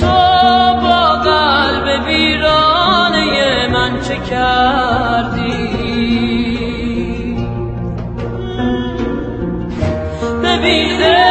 تو با قلب ویرانه من چه کردی؟ ببین